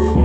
Okay.